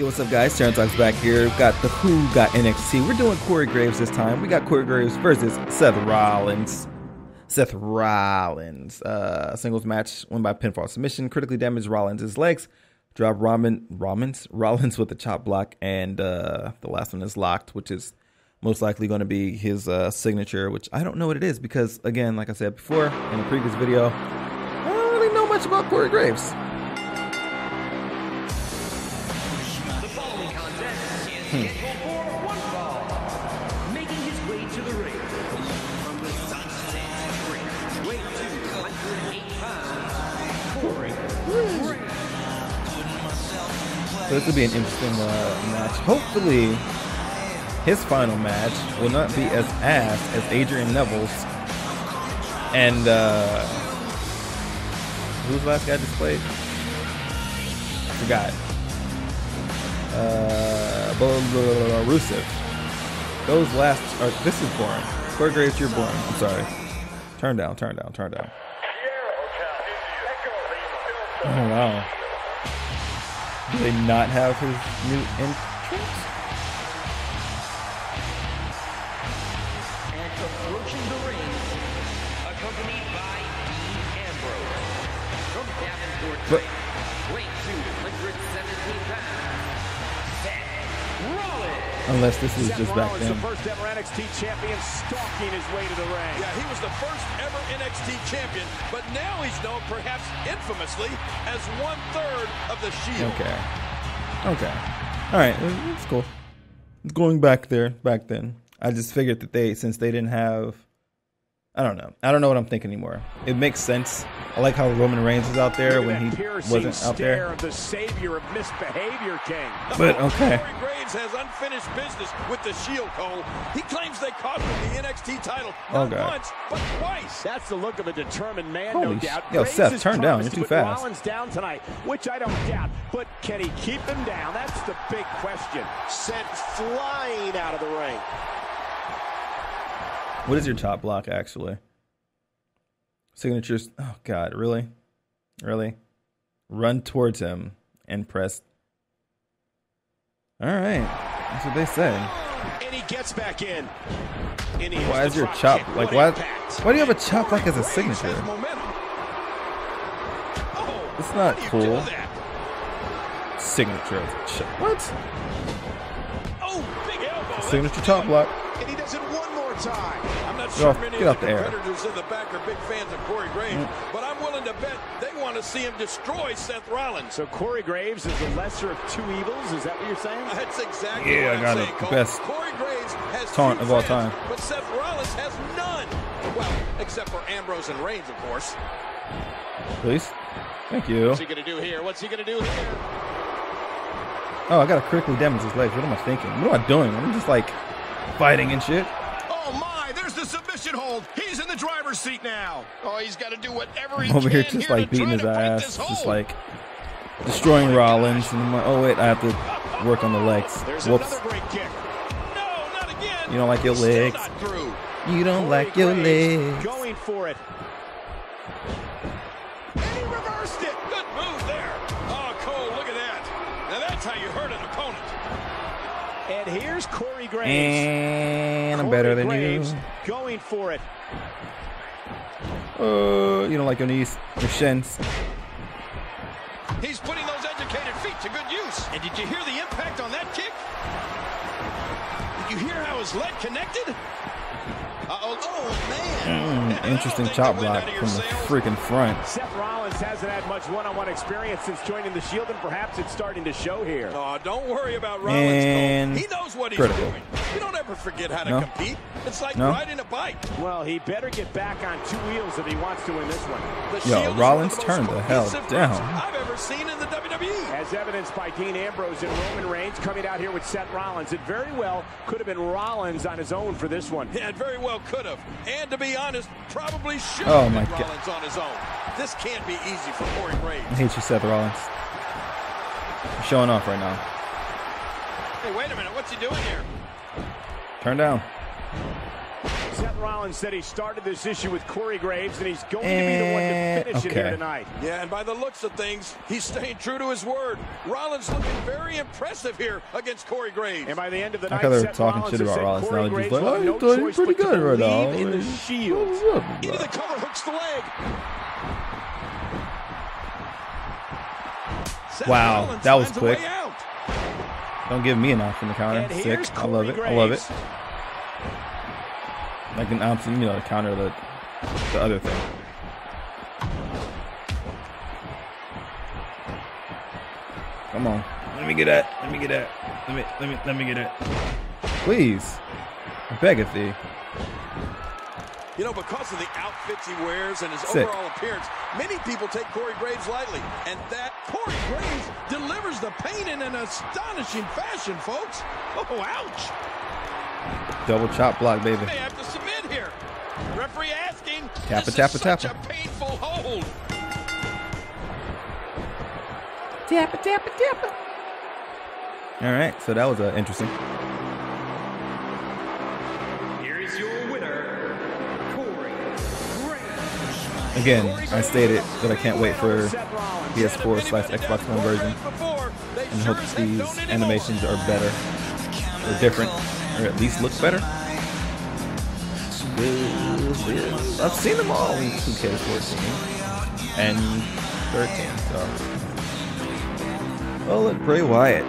Yo, what's up, guys? TTarantox back here. We've got the Who got NXT. We're doing Corey Graves this time. We got Corey Graves versus Seth Rollins. Seth Rollins. Uh, singles match won by pinfall submission. Critically damaged Rollins' legs. Drop Rollins, Rollins with the chop block, and uh, the last one is locked, which is most likely going to be his uh, signature, which I don't know what it is because, again, like I said before in a previous video, I don't really know much about Corey Graves. Scheduled for one fall. Making his way to the ring from the Sunset Strip, weight 208 pounds, Corey So this will be an interesting uh, match. Hopefully, his final match will not be as ass as Adrian Neville's. And uh, who's the last guy displayed? I forgot. Uh, Rusev. Those last. Are, this is boring. Corey Graves, you're boring. I'm sorry. Turn down. Turn down. Turn down. Oh wow. Do they not have his new entrance? And approaching the ring, accompanied by Dean Ambrose. From Davenport, But- Unless this is Seth just back then. the first ever NXT champion, stalking his way to the ring. Yeah, he was the first ever NXT champion, but now he's known perhaps infamously as one third of the Shield. Okay. Okay. All right. It's cool. Going back there, back then, I just figured that they, since they didn't have, I don't know. I don't know what I'm thinking anymore. It makes sense. I like how Roman Reigns is out there when he wasn't out there. of the savior of misbehavior, King. But okay. Corey Graves has unfinished business with the Shield, Cole. He claims they cost him the NXT title Oh, not God. once, but twice. That's the look of a determined man, Holy no doubt. Yo, Graves Seth, turn down. You're too fast. Rollins down tonight, which I don't doubt. But can he keep him down? That's the big question. Sent flying out of the ring. What is your chop block, actually? Signatures. Oh, God. Really? Really? Run towards him and press. All right. That's what they say. And he gets back in. Why is your chop like What why? Why do you have a chop block as a signature? Oh, It's not how do you cool. Signature. What? Oh, big elbow. Signature chop block. And he does it one more time. I'm Get sure off- many get of off the the air. competitors in the back are big fans of Corey Graves, Mm. but I'm willing to bet they want to see him destroy Seth Rollins. So Corey Graves is the lesser of two evils. Is that what you're saying? That's exactly Yeah, what I I'm got saying, it. Cole. Best Corey Graves has taunt of all friends, time. but Seth Rollins has none. Well, except for Ambrose and Reigns, of course. Please. Thank you. What's he going to do here? What's he going to do here? Oh, I gotta critically damage his legs. What am I thinking? What am I doing? I'm just like fighting and shit. Oh my, there's the submission hold. He's in the driver's seat now. Oh, he's got to do whatever he Over here, just here like beating his ass, just like destroying oh, Rollins. And I'm like, oh wait, I have to work on the legs. There's Whoops. great kick. No, not again. You don't like your He's legs? You don't Corey like your Graves legs. Going for it. And he reversed it. Good move there. Oh, Cole, look at that. Now that's how you hurt an opponent. And here's Corey Graves. And I'm Corey better than Graves you. Going for it. Uh, you don't like your knees, your shins. He's putting those educated feet to good use. And did you hear the impact on that kick? Did you hear how his leg connected? Uh-oh. Oh, man. Mm, interesting chop block from the freaking front. Seth Rollins hasn't had much one-on-one experience since joining the Shield, and perhaps it's starting to show here. Oh, don't worry about Rollins. And He knows what he's critical. doing. You don't ever forget how to No. compete. It's like No. riding a bike. Well, he better get back on two wheels if he wants to win this one. The Yo, Shield Rollins one of turned the hell cohesive down. I've ever seen in the. WWE. As evidenced by Dean Ambrose and Roman Reigns coming out here with Seth Rollins. It very well could have been Rollins on his own for this one. Yeah, it very well could have. And to be honest, probably should Oh, have my God. Rollins on his own. This can't be easy for Corey Graves. I hate you, Seth Rollins. You're showing off right now. Hey, wait a minute. What's he doing here? Turn down. Seth Rollins said he started this issue with Corey Graves, and he's going to be the one Eh, to finish it here tonight. Yeah, and by the looks of things, he's staying true to his word. Rollins looking very impressive here against Corey Graves. And by the end of the I night, thought they were Seth talking Rollins shit about said Rollins. Corey Now they're Graves just like, oh, have he's no doing choice pretty but to good right now. believe in the shield. Into the cover, hooks the leg. Wow, Rollins that was finds a way quick. Don't give me an ounce in the counter. And Sick. I love Corey it. I love it. Graves. Like an ounce, you know, to counter the the other thing. Come on. Let me get that. Let me get that. Let me let me let me get it. Please. I beg of thee. You know, because of the outfits he wears and his Sick. overall appearance, many people take Corey Graves lightly. And that Corey Graves delivers the pain in an astonishing fashion, folks. Oh, ouch. Double chop block, baby. May have to submit here. Referee asking. Tappa, this tappa, is such tappa. a painful hold. Tappa, tappa, tappa. All right, so that was uh, interesting. Here is your winner, Corey Graves. Again, I stated that I can't wait for Seth PS4 slash Xbox One version, and hope these animations are better, or different, or at least look better. I've seen them all in 2K14 and 13. So, well, let Bray Wyatt,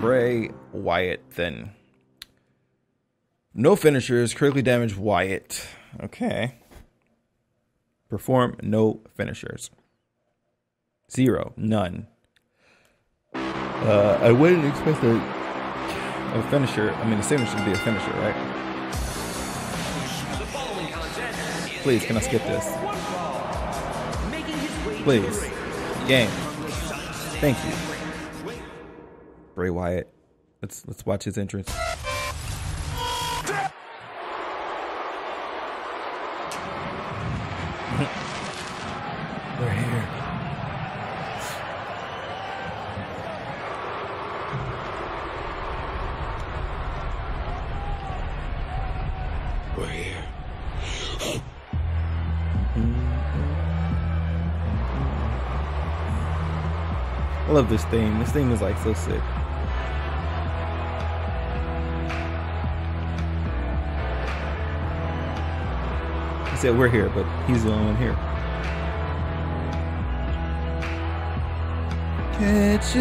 Bray Wyatt, then. No finishers, critically damaged Wyatt. Okay. Perform no finishers. Zero. None. Uh, I wouldn't expect a, a finisher. I mean, a signature to be a finisher, right? Please, can I skip this? Please. Game. Thank you. Bray Wyatt. Let's let's watch his entrance. We're here. We're here. I love this theme. This theme is like so sick. He said we're here, but he's the only one here. Catch.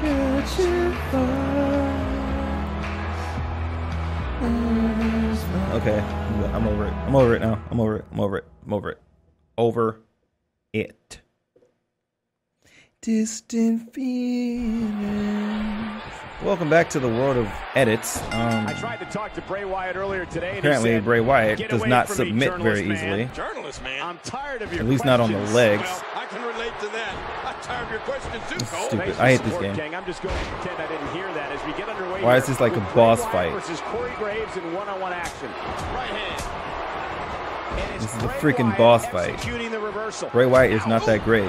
Catch. Okay, I'm over it. I'm over it now. I'm over it. I'm over it. I'm over it. Over. Distant feelings. Welcome back to the world of edits. Um, I tried to talk to Bray Wyatt earlier today. And apparently, he said, Bray Wyatt does not from me, submit very man. easily. Journalist, man. I'm tired of your At least not on the legs. well, I can relate to that. I'm tired of your questions too, This Cole. stupid. I hate this game. King. I'm just going to pretend I didn't hear that as we get underway. Why here is this like with a Bray boss Wyatt fight? Versus Corey Graves in one-on-one action. Right hand. This is a freaking boss fight. Executing the reversal. Bray Wyatt is not that great.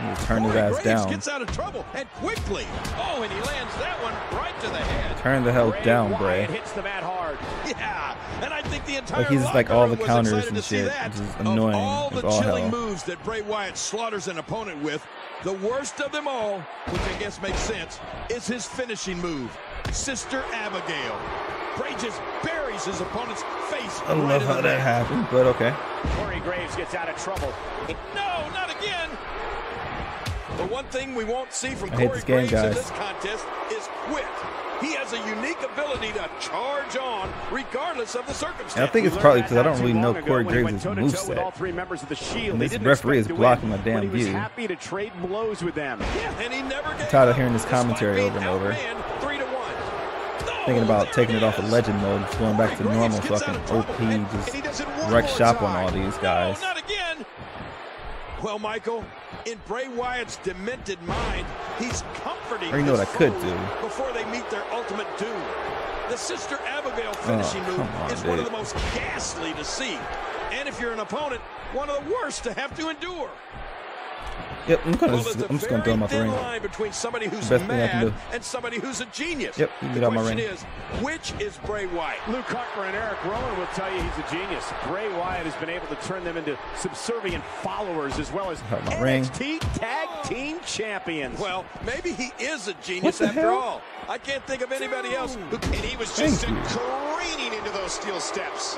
He will turn his ass down. gets out of trouble and quickly. Oh, and he lands that one right to the head. Turn the hell Bray down, Wyatt Bray. hits the mat hard. Yeah, and I think the entire Like, he's like locker all room the was counters excited and to see shit. that. It's just Of annoying all as the all chilling hell. moves that Bray Wyatt slaughters an opponent with, the worst of them all, which I guess makes sense, is his finishing move, Sister Abigail. Bray just buries his opponent's face. I right love in how that happened, but okay. Corey Graves gets out of trouble. No, not again. The one thing we won't see from I Corey this game, Graves in this contest is quit. He has a unique ability to charge on regardless of the circumstance. And I think it's probably because I don't really know Corey when Graves' toe-to-toe all moveset. three members of the Shield. And They this referee is blocking win, my damn but he was view. happy to trade blows with them. Yeah, and he never gave tired of hearing this commentary over and over. outmanned three to one. No, Thinking about taking it off is. of legend mode, just going back to normal Graves so I can out of trouble, OP and- and he just does it one wreck more shop on all these No, guys. not again. Well, Michael, in Bray Wyatt's demented mind, he's comforting Or you know what I could do? before they meet their ultimate doom. The Sister Abigail oh, finishing Oh, move on, is one of the most ghastly to see. And if you're an opponent, one of the worst to have to endure. Yep, I'm gonna Well, just, there's a I'm just gonna throw him out the ring. thin line between somebody who's Best thing I can do. and somebody who's a genius. Yep, you the get out my question ring. is, which is Bray Wyatt? Luke Harper and Eric Rowan will tell you he's a genius. Bray Wyatt has been able to turn them into subservient followers as well as Have my ring. NXT Tag Team Champions. Well, maybe he is a genius after hell? all. I can't think of anybody else who And he was just careening into those steel steps.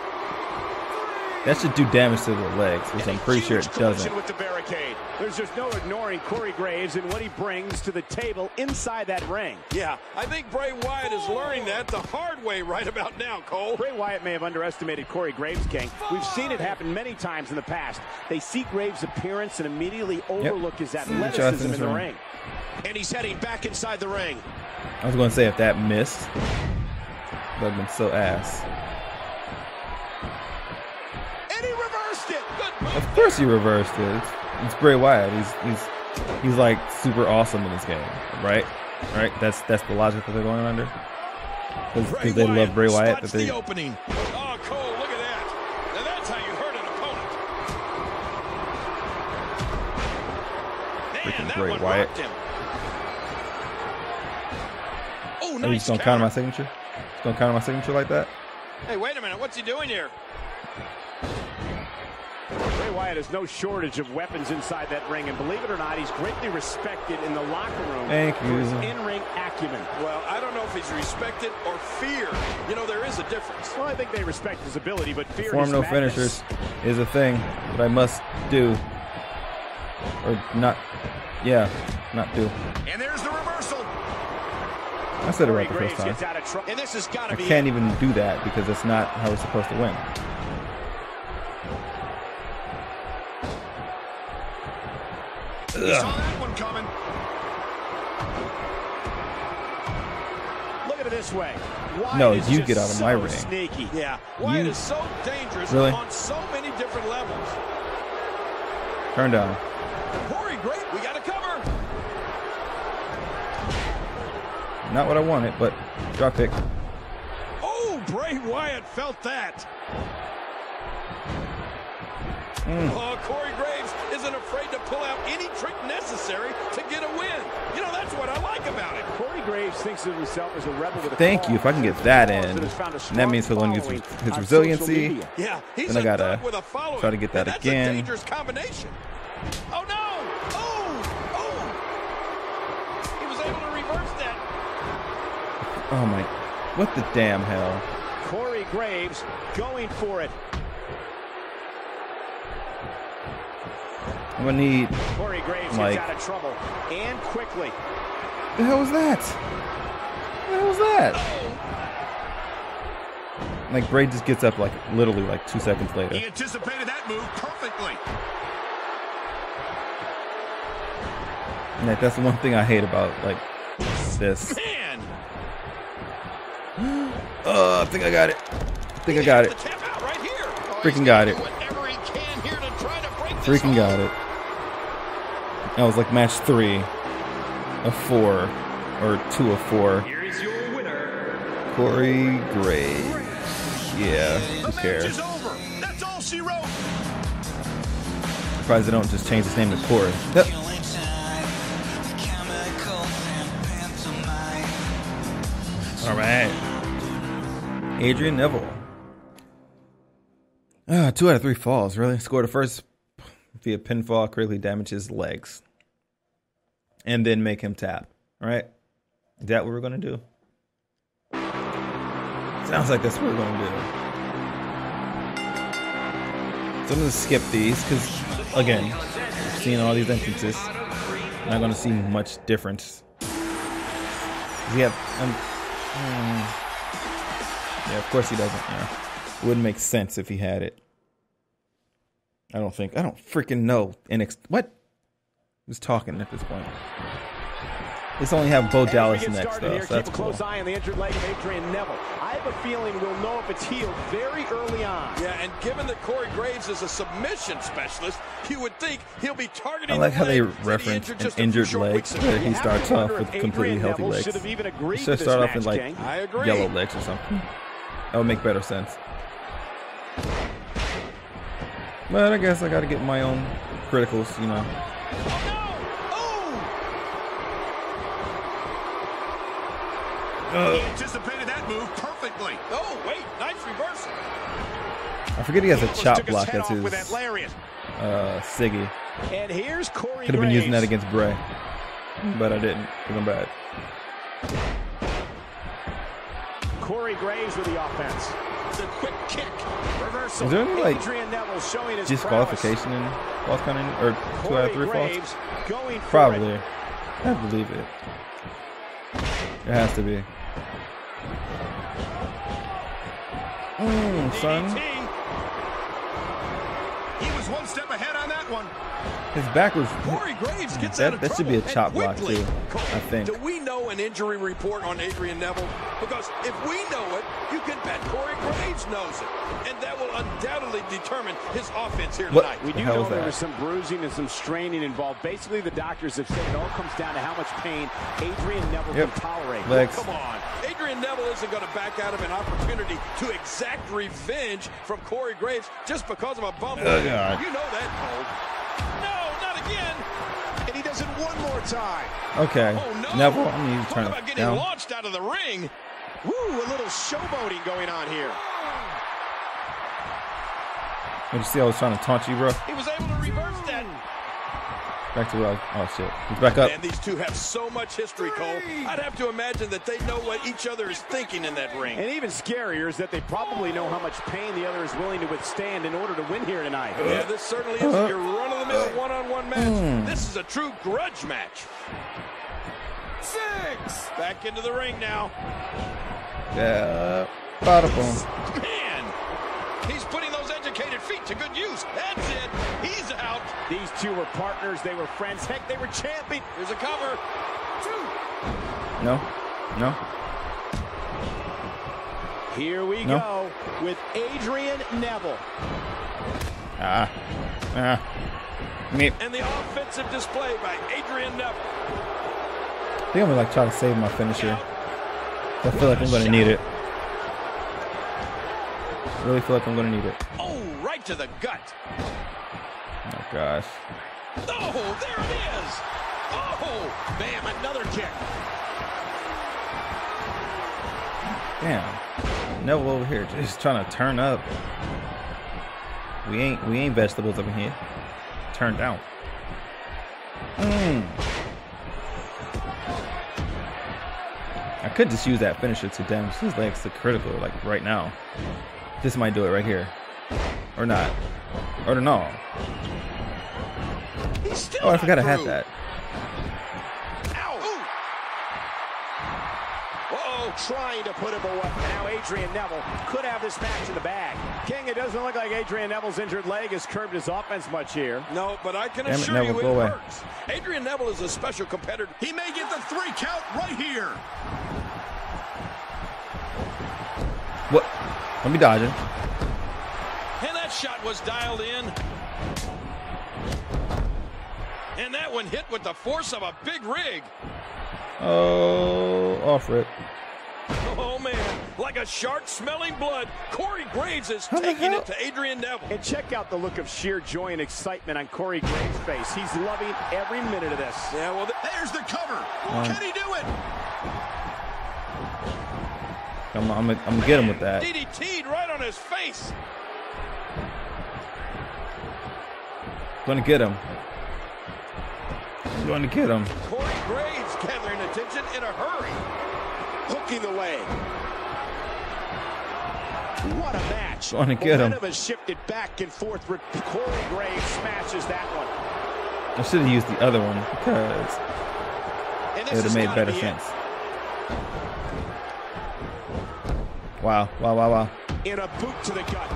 That should do damage to the legs, which I'm pretty sure it Huge collision doesn't. with the barricade. There's just no ignoring Corey Graves and what he brings to the table inside that ring. Yeah, I think Bray Wyatt is learning that the hard way right about now, Cole. Bray Wyatt may have underestimated Corey Graves, King. We've seen it happen many times in the past. They see Graves' appearance and immediately overlook his athleticism in the ring. ring. And he's heading back inside the ring. I was gonna say if that missed, that would have been so ass. Of course he reversed it. It's, it's Bray Wyatt. He's he's he's like super awesome in this game, right? Right? That's that's the logic that they're going under. Because they love Bray Wyatt. That they the opening. Oh, Cole, look at that. Now that's how you hurt an opponent. Freaking Bray Wyatt. Oh, nice just gonna counter my signature? Just gonna counter my signature like that? Hey, wait a minute. What's he doing here? Bray Wyatt has no shortage of weapons inside that ring, and believe it or not, he's greatly respected in the locker room Thank for you. his in-ring acumen. Well, I don't know if he's respected or feared. You know, there is a difference. Well, I think they respect his ability, but fear Form no madness. finishers is a thing that I must do. Or not yeah, not do. And there's the reversal. I said it right the first time. gets out of trouble. And this has got I be can't it. even do that because that's not how we're supposed to win. Look at it this way. Wyatt No, you get out of so my ring. Sneaky. Yeah, Wyatt You- is so dangerous Really? on so many different levels. Turn down. Corey, great. We got to cover. Not what I wanted, but drop pick. Oh, Bray Wyatt felt that. Mm. Oh, Corey Graves isn't afraid to pull out any trick necessary to get a win. You know, that's what I like about him. Corey Graves thinks of himself as a rebel with a Thank you. If I can get that in, has found a and that means he'll strong use his, his resiliency. social media. Yeah, he's Then I a gotta with a following. try to get that that's again. a dangerous combination. Oh no! Oh! Oh! He was able to reverse that. Oh my! What the damn hell? Corey Graves going for it. I'm gonna need. Corey Graves Like- gets out of trouble and quickly. The hell was that? The hell was that? Like Bray just gets up like literally like two seconds later. He anticipated that move perfectly. And like, that's the one thing I hate about like this. Man! Oh, I think I got it. I think I got it. The tap out right here. Oh, Freaking got it. he can here to try to break Freaking got it. That was like match three of four, or two of four. Here is your winner, Corey Graves. Yeah, The who match cares? is over. That's all she wrote. Surprised they don't just change his name to Corey. Yep. All right. Adrian Neville. Ah, two out of three falls, really. Scored a first via pinfall, critically damage his legs. And then make him tap. All right? Is that what we're to do? Sounds like that's what we're to do. So I'm to skip these because, again, we've seen all these entrances. Not to see much difference. We have. Um, yeah, of course he doesn't. Yeah. Wouldn't make sense if he had it. I don't think. I don't freaking know. NXT. What? Who's talking at this point? Let's only have Bo Dallas get next, started though. here, So that's keep a cool. close eye on the injured leg of Adrian Neville. I have a feeling we'll know if it's healed very early on. Yeah, and given that Corey Graves is a submission specialist, you would think he'll be targeting I like the how they leg that he reference injured an just a few injured short leg weeks where he starts off with completely Adrian healthy Neville legs. should have even He agreed should start off match, in like King. I agree. yellow legs or something. That would make better sense. But I guess I gotta get my own criticals, you know. Oh, He anticipated that move perfectly. Oh, wait, nice reversal. I forget he has a chop block that's his uh, Siggy. And here's Corey Could have been using that against Bray, but I didn't. Cause I'm bad. Corey Graves with the offense. The quick kick. Reversal. Is there any, like, Adrian Neville showing his Disqualification in false counting or two out of three false? Graves going for Probably. I believe it. It has to be. Mmm, son. He was one step ahead on that one. His back was. Corey Graves gets out That, of that should be a chop block quickly. too. I think. Do we know an injury report on Adrian Neville? Because if we know it, you can bet Corey Graves knows it. And that will undoubtedly determine his offense here What? tonight. We do hell know there was some bruising and some straining involved. Basically, the doctors have said it all comes down to how much pain Adrian Neville Yep. can tolerate. Legs. Come on. Adrian Neville isn't going to back out of an opportunity to exact revenge from Corey Graves just because of a bump. Oh, God. You know that, Cole. No, not again. And he does it one more time. Okay. Oh, no. Neville, I need to Talk turn about it getting down. launched out of the ring. Woo, a little showboating going on here. Did you see I was trying to taunt you, bro? He was able to reverse that. Back to where I. Oh, shit. He's back up. And these two have so much history, Cole. I'd have to imagine that they know what each other is thinking in that ring. And even scarier is that they probably know how much pain the other is willing to withstand in order to win here tonight. Yeah, this certainly isn't uh-huh. your run-of-the-mill one-on-one match. This is a true grudge match. Six. Back into the ring now. Yeah. Bada boom. Man, he's putting those educated feet to good use. That's it. He's out. These two were partners. They were friends. Heck, they were champions. Here's a cover. Two. No. No. Here we No. go with Adrian Neville. Ah. Ah. Me. And the offensive display by Adrian Neville. I think I'm gonna like try to save my finisher. I feel like I'm gonna need it. I Really feel like I'm gonna need it. Oh, right to the gut. Oh gosh. Oh, there it is. Oh, bam, another kick. Damn. Neville over here just trying to turn up. We ain't we ain't vegetables up in here. Turn down. Mm. I could just use that finisher to damage his legs to critical, like right now. This might do it right here. Or not. Or no. Oh, I not forgot I had that. Trying to put him away. Now Adrian Neville could have this match in the bag. King, it doesn't look like Adrian Neville's injured leg has curbed his offense much here. No, but I can Damn it, assure Neville, you it away. hurts. Adrian Neville is a special competitor. He may get the three count right here. What? Let me dodge him. And that shot was dialed in. And that one hit with the force of a big rig. Oh, off rip. Oh, man. Like a shark smelling blood, Corey Graves is How taking it to Adrian Neville. And check out the look of sheer joy and excitement on Corey Graves' face. He's loving every minute of this. Yeah, well, There's the cover. Can he do it? I'm, I'm, gonna- I'm gonna get him with that. DDT'd right on his face. Gonna get him. Gonna get him. Corey Graves gathering attention in a hurry. Hooking the leg. What a match. Gonna get him. Momentum has shifted back and forth. Corey Graves smashes that one. I should have used the other one because it would have made better be it. sense. Wow, wow, wow, wow. In a boot to the gut.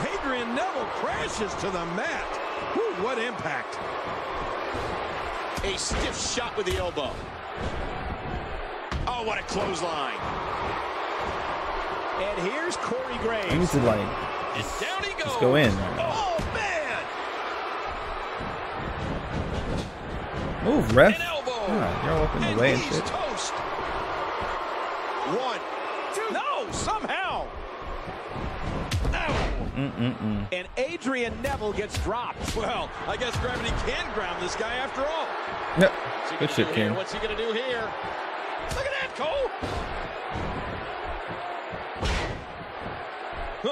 Adrian Neville crashes to the mat. Whew, what impact. A stiff shot with the elbow. Oh, what a clothesline. And here's Corey I need Graves. to like And down he goes. just go in. Oh, man. Move, ref. An elbow. God, you're walking and away and shit. toast. One. two. No, somehow. Ow. Mm-mm-mm. And Adrian Neville gets dropped. Well, I guess gravity can ground this guy after all. Yep. Good shit? King. What's he going to do here?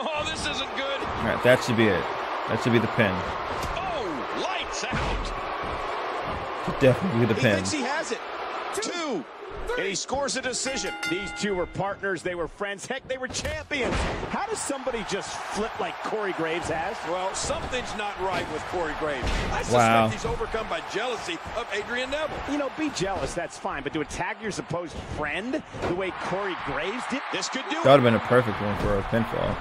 Oh, this isn't good. All right, that should be it. That should be the pin. Oh, lights out. Should definitely be the He pin. thinks he has it. Two. And he scores a decision. These two were partners. They were friends. Heck, they were champions. How does somebody just flip like Corey Graves has? Well, something's not right with Corey Graves. I suspect Wow. he's overcome by jealousy of Adrian Neville. You know, be jealous. That's fine. But to attack your supposed friend the way Corey Graves did, This could do That would have been a perfect one for a pinfall.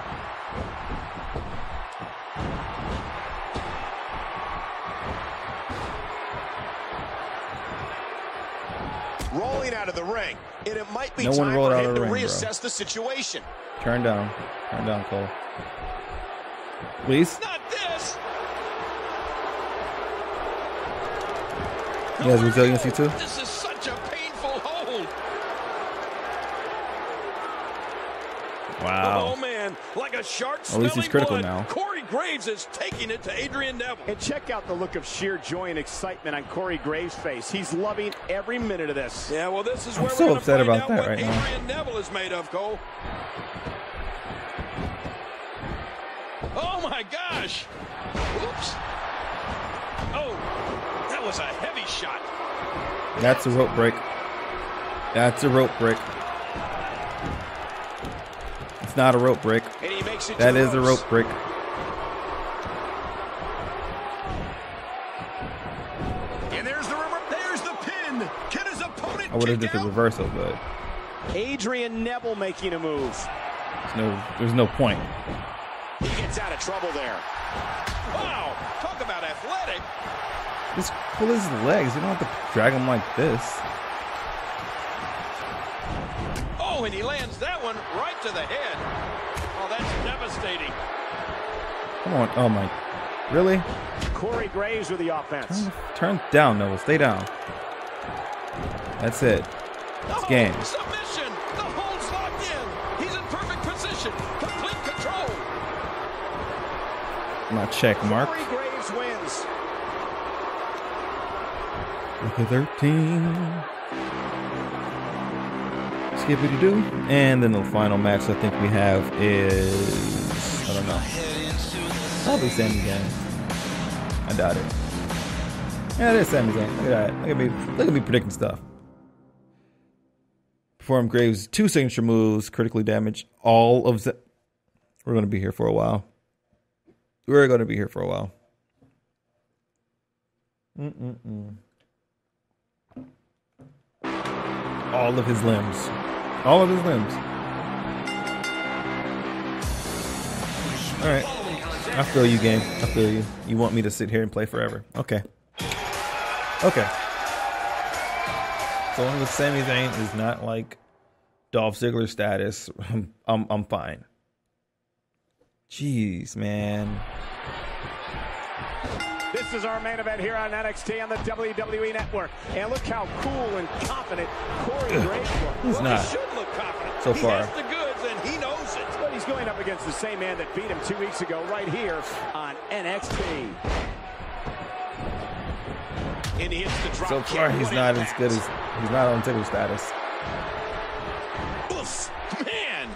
Ring. And it might be No one time rolled for out him of the to ring, bro. reassess the situation. Turn down. Turn down, Cole. Please. Not this. He has resiliency too. This is such a painful hold. Oh Wow. Man, like a shark At least he's smelling critical blood, now. Corey Graves is taking it to Adrian Neville. and check out the look of sheer joy and excitement on Corey Graves' face. He's loving every minute of this. Yeah, well, this is I'm where so we're gonna upset find about out that what right now. Adrian Neville is made of, Cole. Oh my gosh! Oops! Oh, that was a heavy shot. That's a rope break. That's a rope break. It's not a rope break. And he makes it That to a rope break. And there's the there's the pin. Can his opponent I would have did the reversal, but Adrian Neville making a move. there's no there's no point. He gets out of trouble there. Wow! Talk about athletic. Just pull his legs. You don't have to drag him like this. Oh, and he lands that one right to the head. Oh, that's devastating. Come on. Oh my. Really? Corey Graves with the offense. Turn, turn down, Noah. Stay down. That's it. It's Oh, game. Submission. The hold's locked in. He's in perfect position. Complete control. My check mark. Corey Graves wins. Look at 13. Skippity doo. And then the final match I think we have is. I don't know. Probably Sami Zayn. I doubt it. Yeah, it is Sami Zayn. Look at that. Look at me. Look at me predicting stuff. Perform Graves' two signature moves, critically damage all of the. We're going to be here for a while. We're going to be here for a while. Mm-mm-mm. All of his limbs. All of his limbs. All right. I feel you, game. I feel you. You want me to sit here and play forever. Okay. Okay. So long as Sami Zayn is not like Dolph Ziggler status, I'm, I'm, I'm fine. Jeez, man. This is our main event here on NXT on the WWE Network. And look how cool and confident Corey Graves looks. He's well, not. he should look confident. So he far. has the goods, and he knows it. But he's going up against the same man that beat him two weeks ago right here on NXT. And he hits the drop So far, he's not as good as he's not on Ziggler status. Oof. Man,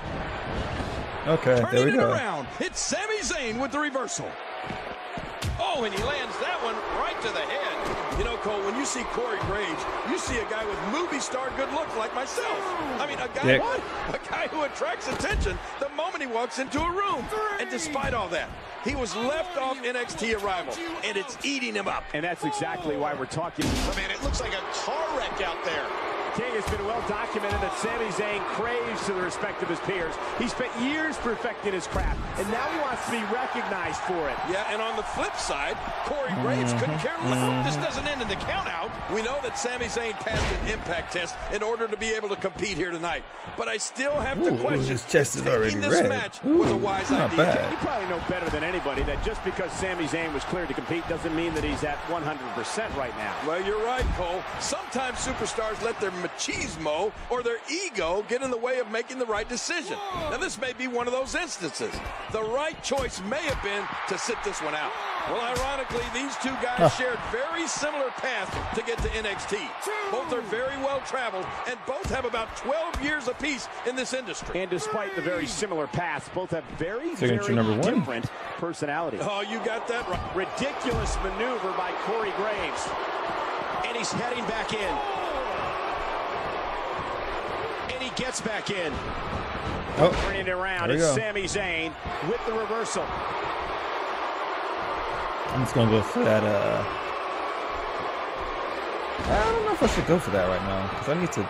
Okay, turning there we go. it around. It's Sami Zayn with the reversal. Oh, and he lands that one right to the head. You know, Cole, when you see Corey Graves, you see a guy with movie star good looks like myself. I mean, a guy Dick. what? A guy who attracts attention the moment he walks into a room. And despite all that, he was left off NXT arrival, and it's eating him up. And that's exactly why we're talking. Oh, man, it looks like a car wreck out there. King has been well documented that Sami Zayn craves to the respect of his peers. He spent years perfecting his craft, and now he wants to be recognized for it. Yeah, and on the flip side, Corey Graves mm-hmm. couldn't care less. This doesn't end in the countout. We know that Sami Zayn passed an impact test in order to be able to compete here tonight. But I still have to Ooh, question his chest is if already taking this red. match Ooh, was a wise not idea. bad. You probably know better than anybody that just because Sami Zayn was cleared to compete doesn't mean that he's at 100% right now. Well, you're right, Cole. Sometimes superstars let their machismo or their ego get in the way of making the right decision. Now, this may be one of those instances. The right choice may have been to sit this one out. Well, ironically, these two guys huh. shared very similar paths to get to NXT. Both are very well traveled, and both have about 12 years apiece in this industry. And despite the very similar paths, both have very, Signature very number one. different personalities. Oh, you got that right. Ridiculous maneuver by Corey Graves. And he's heading back in. And he gets back in. Oh, Turning it around, it's Sami Zayn with the reversal. I'm just gonna go for that. Uh, I don't know if I should go for that right now because I need to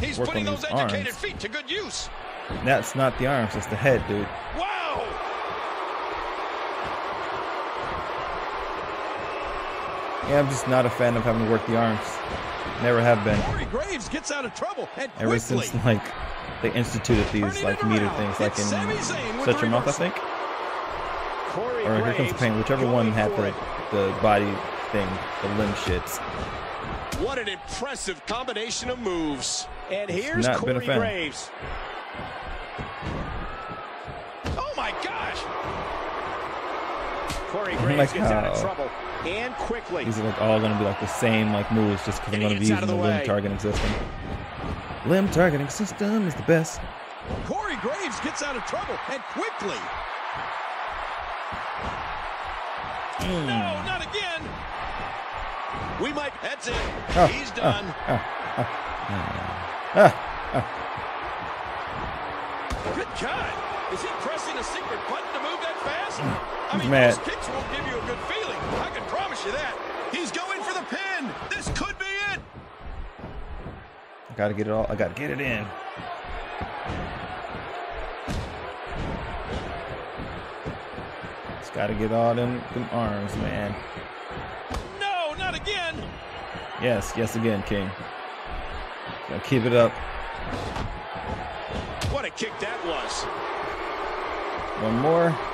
He's work putting on those educated arms. feet to good use. That's not the arms; it's the head, dude. Wow! Yeah, I'm just not a fan of having to work the arms. Never have been. Corey Graves gets out of trouble and ever since like they instituted these like meter things, like in Shut Your Mouth, I think. Or Here Comes the Pain, whichever one had the, the body thing, the limb shits. What an impressive combination of moves. And here's Not Corey Graves. Oh my gosh! Corey Graves like gets out of trouble and quickly. These are like all gonna be like the same like moves just because I'm gonna be using the, the limb targeting system. Limb targeting system is the best. Corey Graves gets out of trouble and quickly. Mm. No, not again. We might. That's it. Oh, He's oh, done. Oh, Good God. Is he pressing a secret button to move that fast? Hmm. I mean, Mad. those kicks won't give you a good feeling. I can promise you that. He's going for the pin. This could be it. I gotta get it all. I gotta get it in. It's Got to get all them, them arms, man. No, not again. Yes, yes again, King. Now keep it up. What a kick that was. One more.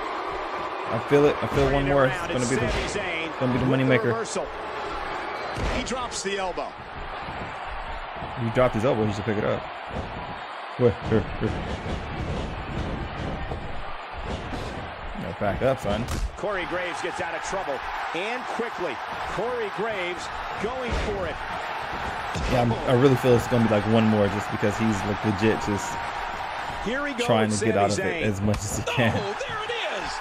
I feel it. I feel one more. It's gonna be the gonna be the moneymaker. He drops the elbow. He dropped his elbow. He should pick it up. Wait, here, here. Back up, son. Corey Graves gets out of trouble and quickly. Corey Graves going for it. Yeah, I'm, i really feel it's going to be like one more just because he's like legit just Here we go trying to get out of it as much as he can. Oh, there it is.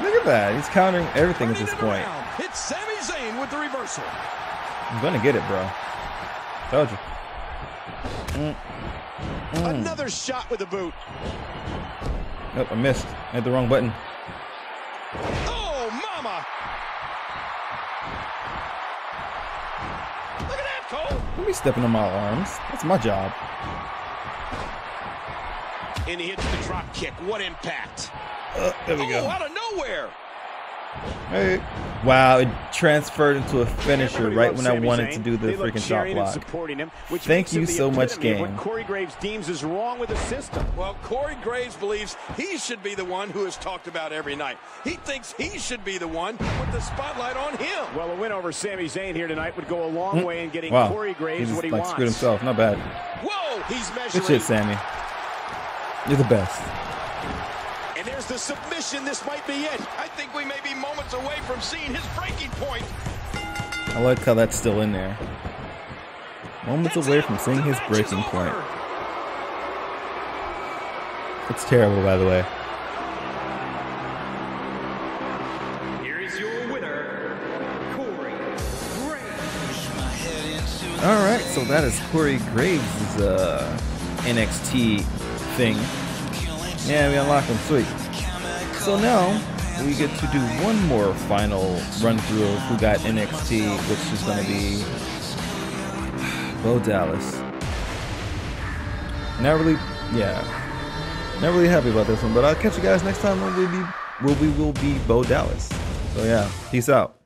Look at that. He's countering everything at this point. It's Sami Zayn with the reversal. I'm going to get it, bro. Told you. Mm. Mm. Another shot with the boot. Nope, I missed. I had the wrong button. Oh, mama! Look at that, Cole! Let me step into my arms. That's my job. And he hits the drop kick. What impact? Uh, there we oh, go. out of nowhere! Hey. Wow, it transferred into a finisher right when I wanted to do the freaking chop block. Him, Thank you so much, game. Corey Graves deems is wrong with the system. Well, Corey Graves believes he should be the one who is talked about every night. He thinks he should be the one with the spotlight on him. Well, a win over Sami Zayn here tonight would go a long hmm. way in getting wow. Corey Graves he what he like, wants. screwed himself. Not bad. Whoa, he's measuring. Good shit, Sami. You're the best the submission. This might be it. I think we may be moments away from seeing his breaking point. I like how that's still in there. Moments that's away from seeing his breaking point. It's terrible, by the way. Here is your winner, Corey Graves. All right, so that is Corey Graves' uh, NXT thing. Yeah, we unlocked him. Sweet. So now we get to do one more final run through of who got NXT, which is going to be Bo Dallas. Not really, yeah, not really happy about this one, but I'll catch you guys next time when we be, when we will be Bo Dallas. So yeah, peace out.